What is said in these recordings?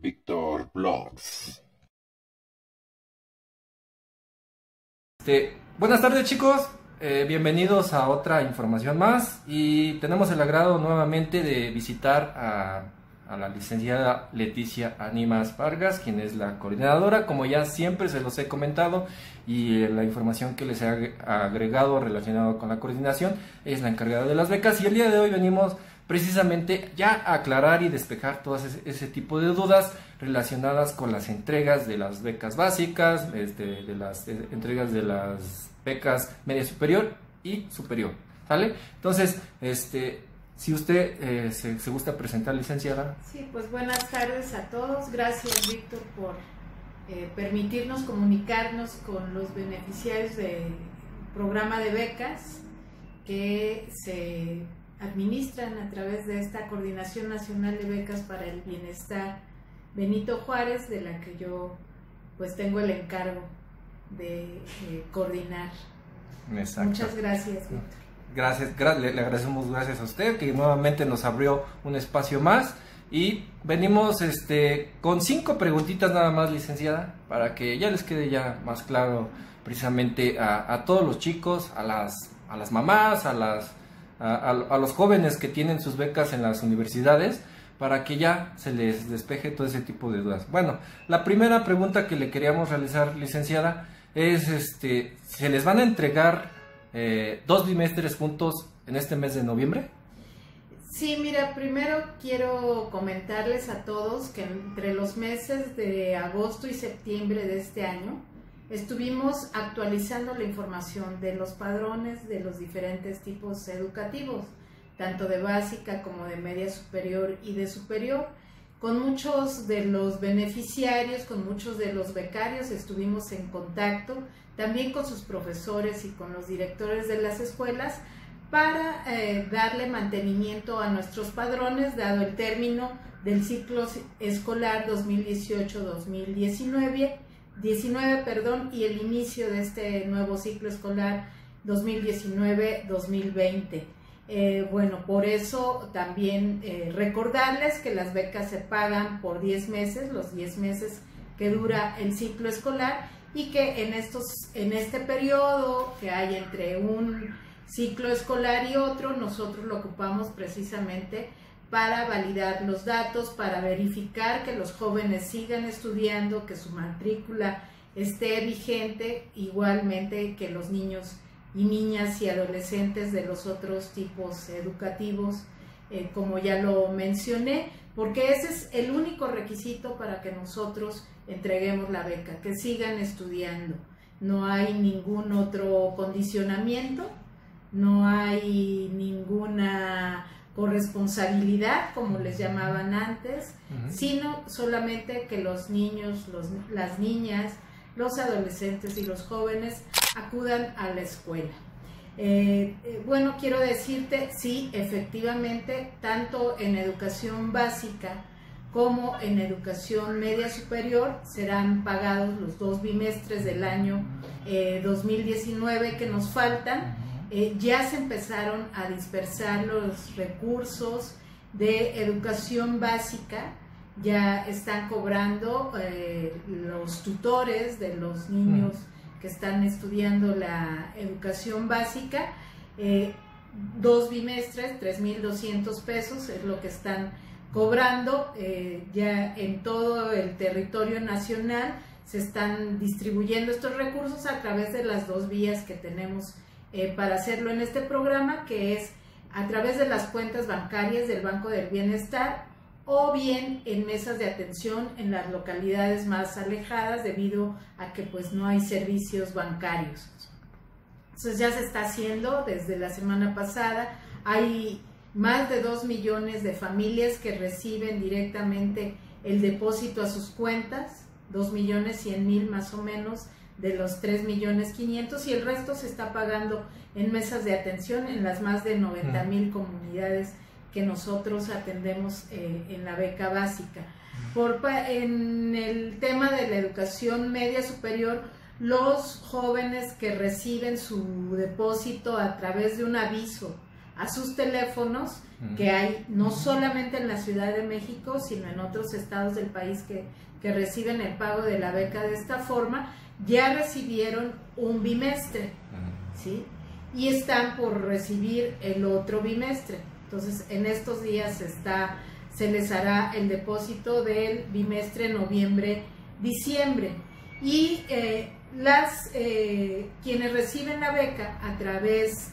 Víctor Blogs. Este, buenas tardes chicos, eh, bienvenidos a otra información más. Y tenemos el agrado nuevamente de visitar a, a, la licenciada Leticia Animas Vargas, quien es la coordinadora, como ya siempre se los he comentado y la información que les he agregado relacionado con la coordinación es la encargada de las becas. Y el día de hoy venimos precisamente ya aclarar y despejar todas ese, tipo de dudas relacionadas con las entregas de las becas básicas, este, de las eh, entregas de las becas media superior y superior, ¿sale? Entonces, este, si usted eh, se, gusta presentar, licenciada. Sí, pues buenas tardes a todos. Gracias, Víctor, por eh, permitirnos comunicarnos con los beneficiarios del programa de becas que se administran a través de esta Coordinación Nacional de Becas para el Bienestar Benito Juárez, de la que yo pues tengo el encargo de coordinar. Muchas gracias, Víctor. Gracias, le, agradecemos gracias a usted que nuevamente nos abrió un espacio más y venimos este con cinco preguntitas nada más, licenciada, para que ya les quede ya más claro precisamente a, a todos los chicos, a las a las mamás, a las a, los jóvenes que tienen sus becas en las universidades para que ya se les despeje todo ese tipo de dudas. Bueno, la primera pregunta que le queríamos realizar, licenciada, es este, ¿se les van a entregar eh, dos bimestres juntos en este mes de noviembre? Sí, mira, primero quiero comentarles a todos que entre los meses de agosto y septiembre de este año, estuvimos actualizando la información de los padrones de los diferentes tipos educativos, tanto de básica como de media superior y de superior. Con muchos de los beneficiarios, con muchos de los becarios estuvimos en contacto, también con sus profesores y con los directores de las escuelas, para eh, darle mantenimiento a nuestros padrones, dado el término del ciclo escolar 2018-2019 19, perdón, y el inicio de este nuevo ciclo escolar 2019-2020. Eh, bueno, por eso también eh, recordarles que las becas se pagan por 10 meses, los 10 meses que dura el ciclo escolar y que en, estos, en este periodo que hay entre un ciclo escolar y otro, nosotros lo ocupamos precisamente para validar los datos, para verificar que los jóvenes sigan estudiando, que su matrícula esté vigente, igualmente que los niños y niñas y adolescentes de los otros tipos educativos, eh, como ya lo mencioné, porque ese es el único requisito para que nosotros entreguemos la beca, que sigan estudiando. No hay ningún otro condicionamiento, no hay ninguna corresponsabilidad, como les llamaban antes, sino solamente que los niños, los, las niñas, los adolescentes y los jóvenes acudan a la escuela. Eh, eh, bueno, quiero decirte, sí, efectivamente, tanto en educación básica como en educación media superior serán pagados los dos bimestres del año 2019 eh, que nos faltan eh, ya se empezaron a dispersar los recursos de educación básica, ya están cobrando eh, los tutores de los niños que están estudiando la educación básica, eh, dos bimestres, 3.200 pesos es lo que están cobrando ya en todo el territorio nacional se están distribuyendo estos recursos a través de las dos vías que tenemos eh, para hacerlo en este programa, que es a través de las cuentas bancarias del Banco del Bienestar o bien en mesas de atención en las localidades más alejadas debido a que pues no hay servicios bancarios. Entonces ya se está haciendo desde la semana pasada. Hay más de 2 millones de familias que reciben directamente el depósito a sus cuentas, 2 millones 100 mil más o menos de los 3 millones 500 y el resto se está pagando en mesas de atención en las más de 90 mil comunidades que nosotros atendemos eh, en la beca básica. Por, en el tema de la educación media superior, los jóvenes que reciben su depósito a través de un aviso a sus teléfonos, que hay no solamente en la Ciudad de México, sino en otros estados del país que, que reciben el pago de la beca de esta forma, ya recibieron un bimestre, ¿sí? Y están por recibir el otro bimestre. Entonces, en estos días está, se les hará el depósito del bimestre noviembre-diciembre. Y eh, las eh, quienes reciben la beca a través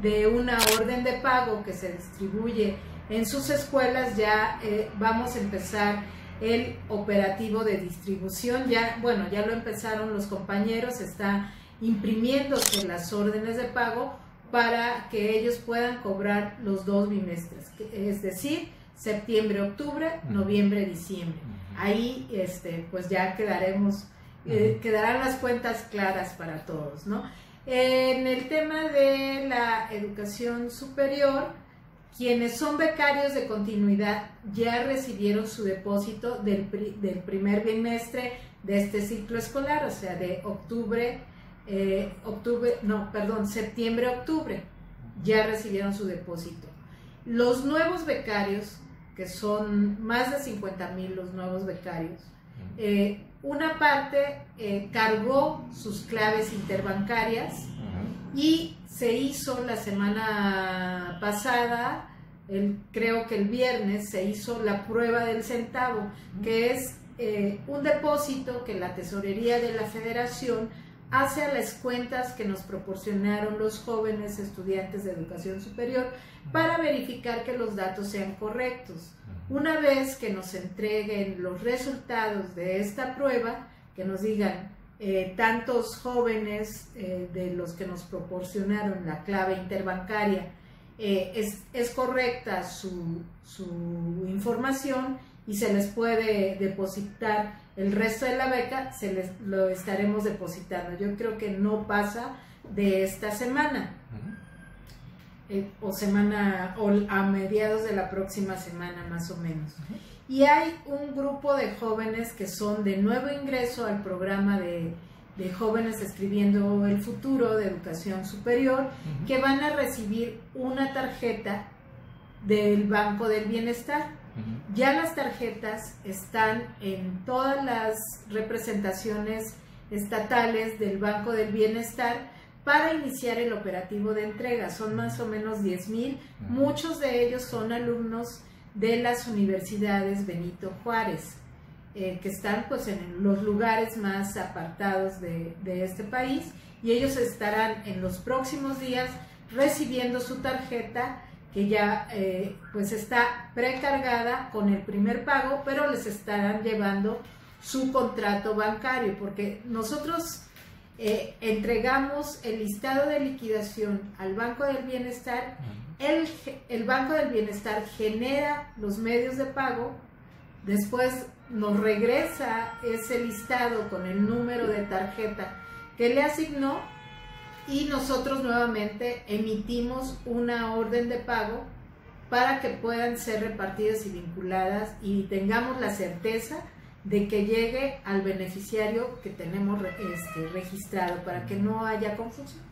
de una orden de pago que se distribuye en sus escuelas, ya eh, vamos a empezar el operativo de distribución. Ya, bueno, ya lo empezaron los compañeros, está imprimiéndose las órdenes de pago para que ellos puedan cobrar los dos bimestres, es decir, septiembre, octubre, noviembre, diciembre. Ahí, este, pues ya quedaremos, eh, quedarán las cuentas claras para todos, ¿no? En el tema de la educación superior, quienes son becarios de continuidad ya recibieron su depósito del, del primer bimestre de este ciclo escolar, o sea, de octubre, eh, octubre, no, perdón, septiembre-octubre, ya recibieron su depósito. Los nuevos becarios, que son más de 50 mil los nuevos becarios, eh, una parte eh, cargó sus claves interbancarias y se hizo la semana pasada, el, creo que el viernes, se hizo la prueba del centavo, que es eh, un depósito que la tesorería de la federación hace a las cuentas que nos proporcionaron los jóvenes estudiantes de educación superior para verificar que los datos sean correctos. Una vez que nos entreguen los resultados de esta prueba, que nos digan eh, tantos jóvenes eh, de los que nos proporcionaron la clave interbancaria, eh, es, es, correcta su, su, información y se les puede depositar el resto de la beca, se les lo estaremos depositando. Yo creo que no pasa de esta semana. o semana o a mediados de la próxima semana más o menos. Y hay un grupo de jóvenes que son de nuevo ingreso al programa de, jóvenes escribiendo el futuro de educación superior, que van a recibir una tarjeta del Banco del Bienestar. Ya las tarjetas están en todas las representaciones estatales del Banco del Bienestar para iniciar el operativo de entrega. Son más o menos 10 mil. Muchos de ellos son alumnos de las universidades Benito Juárez, eh, que están pues en los lugares más apartados de, este país y ellos estarán en los próximos días recibiendo su tarjeta que ya eh, pues está precargada con el primer pago, pero les estarán llevando su contrato bancario, porque nosotros eh, entregamos el listado de liquidación al Banco del Bienestar. El, Banco del Bienestar genera los medios de pago, después nos regresa ese listado con el número de tarjeta que le asignó y nosotros nuevamente emitimos una orden de pago para que puedan ser repartidas y vinculadas y tengamos la certeza de que llegue al beneficiario que tenemos este, registrado para que no haya confusión.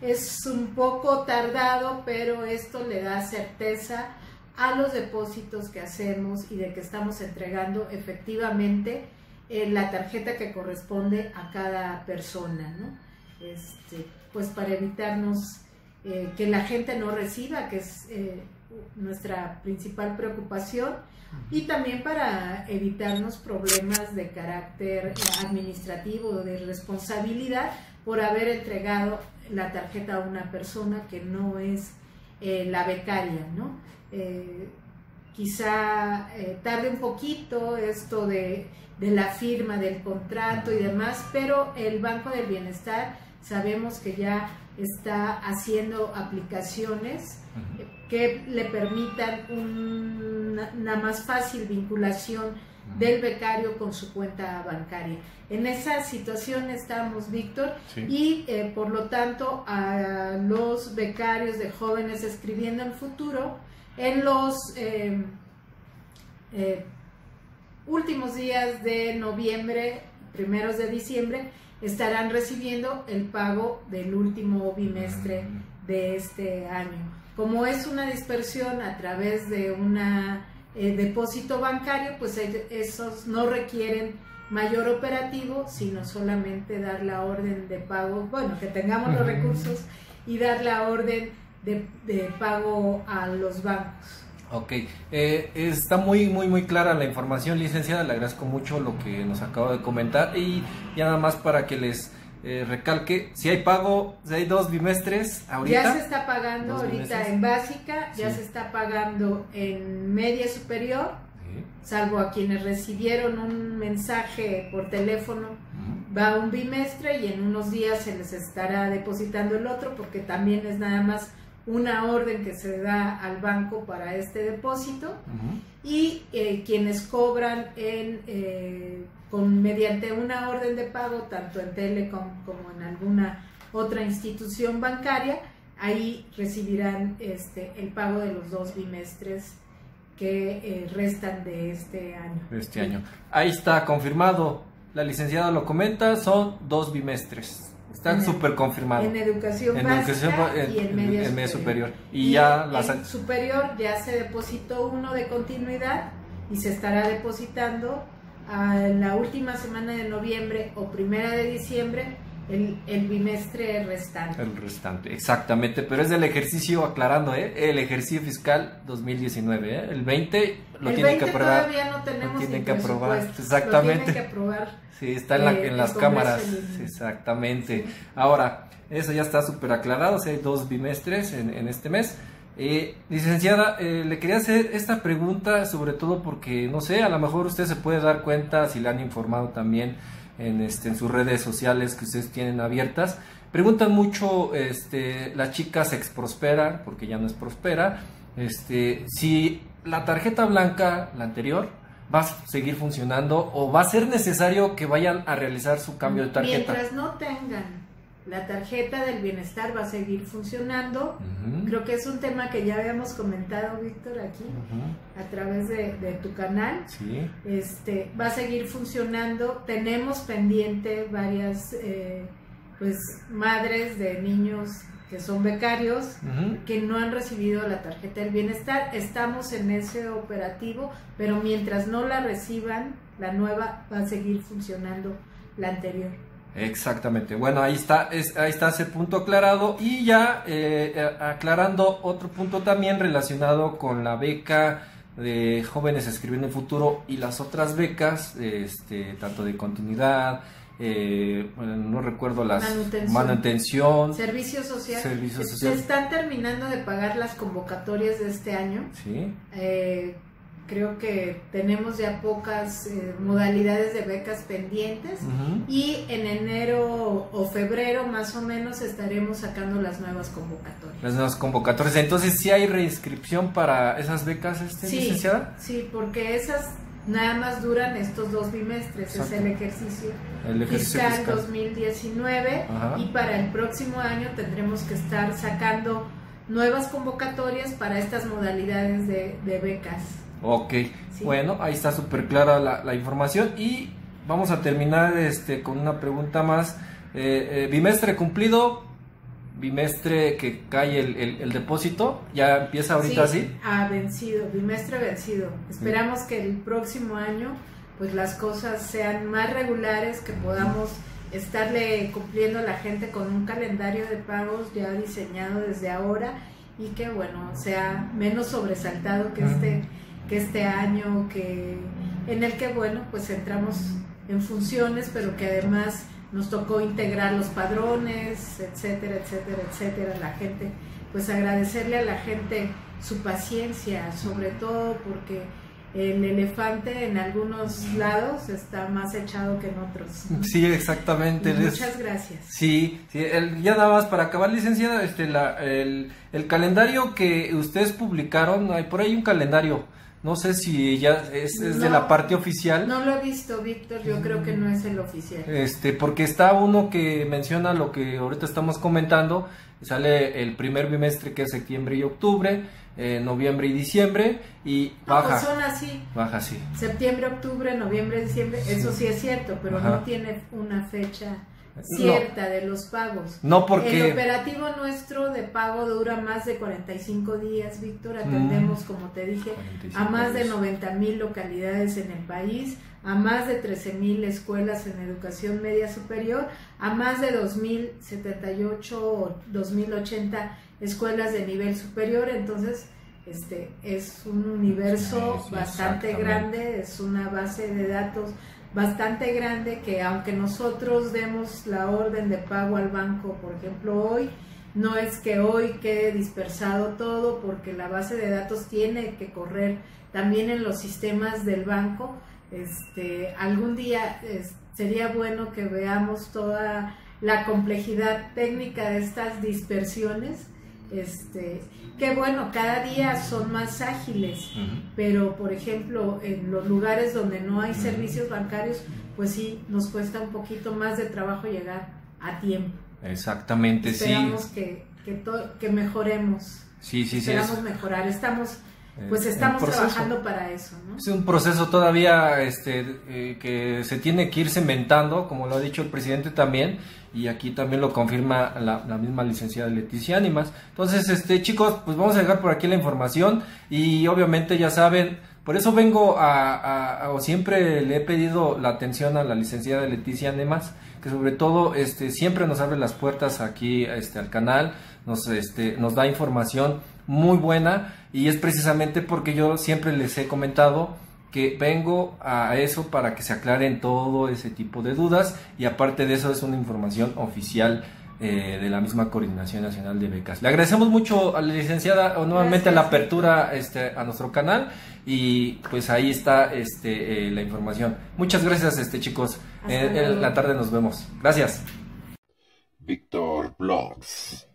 Es un poco tardado, pero esto le da certeza a los depósitos que hacemos y de que estamos entregando efectivamente eh, la tarjeta que corresponde a cada persona, ¿no? Este, pues para evitarnos eh, que la gente no reciba, que es eh, nuestra principal preocupación, y también para evitarnos problemas de carácter administrativo, de responsabilidad, por haber entregado la tarjeta a una persona que no es eh, la becaria, ¿no? Eh, quizá eh, tarde un poquito esto de, la firma del contrato y demás, pero el Banco del Bienestar sabemos que ya está haciendo aplicaciones que le permitan una más fácil vinculación del becario con su cuenta bancaria. En esa situación estamos, Víctor, y eh, por lo tanto a los becarios de jóvenes escribiendo el futuro, en los eh, eh, últimos días de noviembre, primeros de diciembre, estarán recibiendo el pago del último bimestre de este año. Como es una dispersión a través de un depósito bancario, pues esos no requieren mayor operativo, sino solamente dar la orden de pago, bueno, que tengamos los recursos y dar la orden de, pago a los bancos. Ok, eh, está muy, muy, muy clara la información, licenciada. Le agradezco mucho lo que nos acaba de comentar. Y ya nada más para que les eh, recalque: si hay pago, si hay dos bimestres ahorita. Ya se está pagando ahorita en básica, ya se está pagando en media superior, salvo a quienes recibieron un mensaje por teléfono. Va un bimestre y en unos días se les estará depositando el otro, porque también es nada más una orden que se da al banco para este depósito y eh, quienes cobran en, eh, con, mediante una orden de pago, tanto en Telecom como en alguna otra institución bancaria, ahí recibirán este, el pago de los dos bimestres que eh, restan de este año. este año. Ahí está confirmado. La licenciada lo comenta, son dos bimestres. Está súper confirmado. En educación básica y en media superior. Y, ya en superior ya se depositó uno de continuidad y se estará depositando a la última semana de noviembre o primera de diciembre el, el, bimestre restante. El restante, exactamente, pero es del ejercicio, aclarando, ¿eh? el ejercicio fiscal 2019, ¿eh? el 20 lo tiene que aprobar. Todavía no tenemos tienen que aprobar, exactamente. Lo que aprobar. Sí, está en, la, en las cámaras, exactamente. Ahora, eso ya está súper aclarado, hay dos bimestres en, en este mes. Eh, licenciada, eh, le quería hacer esta pregunta sobre todo porque, no sé, a lo mejor usted se puede dar cuenta, si le han informado también en, este, en sus redes sociales que ustedes tienen abiertas. Preguntan mucho, este, las chicas ex prospera, porque ya no es prospera, este, si la tarjeta blanca, la anterior, va a seguir funcionando o va a ser necesario que vayan a realizar su cambio de tarjeta. Mientras no tengan la tarjeta del bienestar va a seguir funcionando. Creo que es un tema que ya habíamos comentado, Víctor, aquí a través de, tu canal. Sí. Este, va a seguir funcionando. Tenemos pendiente varias eh, pues madres de niños que son becarios, que no han recibido la tarjeta del bienestar. Estamos en ese operativo, pero mientras no la reciban, la nueva va a seguir funcionando la anterior. Exactamente. Bueno, ahí está, ahí está ese punto aclarado y ya eh, eh, aclarando otro punto también relacionado con la beca de jóvenes escribiendo el futuro y las otras becas, este, tanto de continuidad, eh, no recuerdo las manutención, servicio social. Se están terminando de pagar las convocatorias de este año. Sí. Creo que tenemos ya pocas eh, modalidades de becas pendientes y en enero o febrero más o menos estaremos sacando las nuevas convocatorias. Las nuevas convocatorias. Entonces, ¿sí hay reinscripción para esas becas, este, sí, licenciada? Sí, porque esas nada más duran estos dos bimestres, es el ejercicio, fiscal, 2019 y para el próximo año tendremos que estar sacando nuevas convocatorias para estas modalidades de becas. Ok, bueno, ahí está súper clara la, información y vamos a terminar este, con una pregunta más. Eh, eh, bimestre cumplido, bimestre que cae el, depósito, ya empieza ahorita sí, Ha vencido, bimestre vencido. Esperamos que el próximo año pues las cosas sean más regulares, que podamos estarle cumpliendo a la gente con un calendario de pagos ya diseñado desde ahora y que bueno, sea menos sobresaltado que este que este año, que en el que, bueno, pues entramos en funciones, pero que además nos tocó integrar los padrones, etcétera, etcétera, etcétera, la gente, pues agradecerle a la gente su paciencia, sobre todo porque el elefante en algunos lados está más echado que en otros. Sí, exactamente. muchas gracias. Sí, sí ya nada más para acabar, licenciada, este, la, el, el calendario que ustedes publicaron, hay por ahí un calendario no sé si ya es, de la parte oficial. No lo he visto, Víctor. Yo creo que no es el oficial. Este, porque está uno que menciona lo que ahorita estamos comentando. Sale el primer bimestre que es septiembre y octubre, eh, noviembre y diciembre y baja. Pues son así. Baja, sí. Septiembre, octubre, noviembre, diciembre. Eso sí es cierto, pero no tiene una fecha cierta de los pagos. No porque... El operativo nuestro de pago dura más de 45 días, Víctor. Atendemos, Mm. como te dije, 45 a más de días. 90 mil localidades en el país, a más de 13 mil escuelas en educación media superior, a más de 2.078 o 2.080 escuelas de nivel superior. Entonces, este es un universo Sí, bastante grande, es una base de datos bastante grande que aunque nosotros demos la orden de pago al banco, por ejemplo, hoy, no es que hoy quede dispersado todo porque la base de datos tiene que correr también en los sistemas del banco. Este, algún día sería bueno que veamos toda la complejidad técnica de estas dispersiones. Este, que bueno, cada día son más ágiles pero por ejemplo en los lugares donde no hay servicios bancarios, pues sí, nos cuesta un poquito más de trabajo llegar a tiempo. Exactamente, sí. Esperamos que, que, que mejoremos, Sí, sí, sí. esperamos mejorar, estamos, eh, pues estamos trabajando para eso, ¿no? Es un proceso todavía este, eh, que se tiene que ir cementando, como lo ha dicho el presidente también, y aquí también lo confirma la, misma licenciada Leticia Ánimas. Entonces, este, chicos, pues vamos a dejar por aquí la información y obviamente ya saben, por eso vengo a- o siempre le he pedido la atención a la licenciada Leticia Ánimas, que sobre todo este, siempre nos abre las puertas aquí este, al canal, nos, este, nos da información muy buena y es precisamente porque yo siempre les he comentado que vengo a eso para que se aclaren todo ese tipo de dudas y aparte de eso es una información oficial eh, de la misma Coordinación Nacional de Becas. Le agradecemos mucho a la licenciada o nuevamente Gracias. la apertura este, a nuestro canal y pues ahí está este, eh, la información. Muchas gracias este chicos. En- en luego. la tarde nos vemos. Gracias. Victor Blogs.